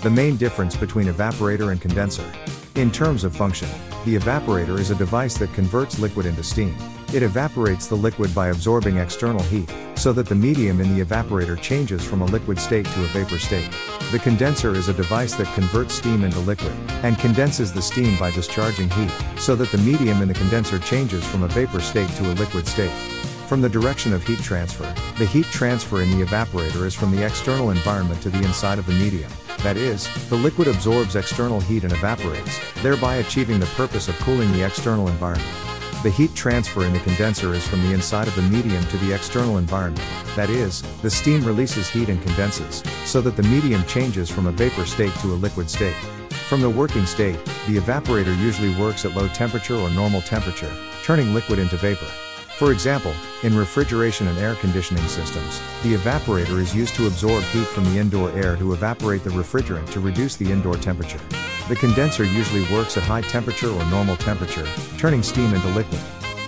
The main difference between evaporator and condenser. In terms of function, the evaporator is a device that converts liquid into steam. It evaporates the liquid by absorbing external heat, so that the medium in the evaporator changes from a liquid state to a vapor state. The condenser is a device that converts steam into liquid, and condenses the steam by discharging heat, so that the medium in the condenser changes from a vapor state to a liquid state. From the direction of heat transfer, the heat transfer in the evaporator is from the external environment to the inside of the medium. That is, the liquid absorbs external heat and evaporates, thereby achieving the purpose of cooling the external environment. The heat transfer in the condenser is from the inside of the medium to the external environment. That is, the steam releases heat and condenses, so that the medium changes from a vapor state to a liquid state. From the working state, the evaporator usually works at low temperature or normal temperature, turning liquid into vapor. For example, in refrigeration and air conditioning systems, the evaporator is used to absorb heat from the indoor air to evaporate the refrigerant to reduce the indoor temperature. The condenser usually works at high temperature or normal temperature, turning steam into liquid.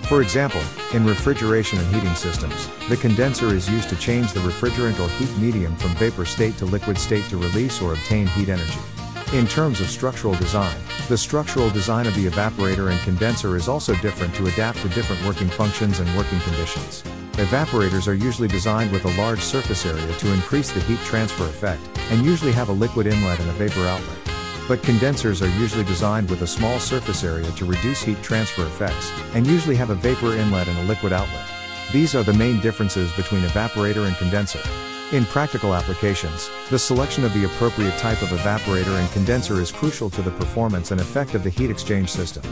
For example, in refrigeration and heating systems, the condenser is used to change the refrigerant or heat medium from vapor state to liquid state to release or obtain heat energy. In terms of structural design, the structural design of the evaporator and condenser is also different to adapt to different working functions and working conditions. Evaporators are usually designed with a large surface area to increase the heat transfer effect, and usually have a liquid inlet and a vapor outlet. But condensers are usually designed with a small surface area to reduce heat transfer effects, and usually have a vapor inlet and a liquid outlet. These are the main differences between evaporator and condenser. In practical applications, the selection of the appropriate type of evaporator and condenser is crucial to the performance and effect of the heat exchange system.